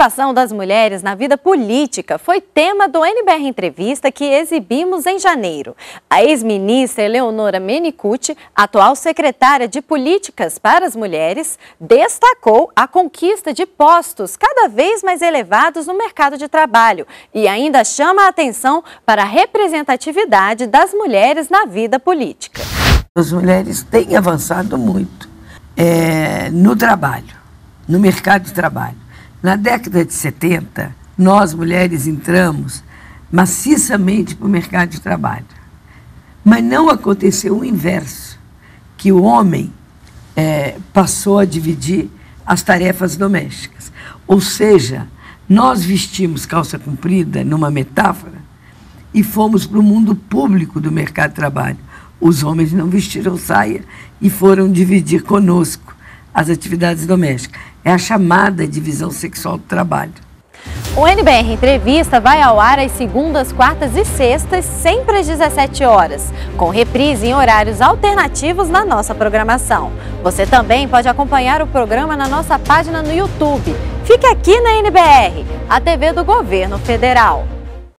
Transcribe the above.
participação das mulheres na vida política foi tema do NBR Entrevista que exibimos em janeiro. A ex-ministra Eleonora Menicucci, atual secretária de Políticas para as Mulheres, destacou a conquista de postos cada vez mais elevados no mercado de trabalho e ainda chama a atenção para a representatividade das mulheres na vida política. As mulheres têm avançado muito é, no trabalho, no mercado de trabalho. Na década de 70, nós mulheres entramos maciçamente para o mercado de trabalho. Mas não aconteceu o inverso, que o homem é, passou a dividir as tarefas domésticas. Ou seja, nós vestimos calça comprida, numa metáfora, e fomos para o mundo público do mercado de trabalho. Os homens não vestiram saia e foram dividir conosco as atividades domésticas. É a chamada divisão sexual do trabalho. O NBR Entrevista vai ao ar às segundas, quartas e sextas, sempre às 17 horas, com reprise em horários alternativos na nossa programação. Você também pode acompanhar o programa na nossa página no YouTube. Fique aqui na NBR, a TV do Governo Federal.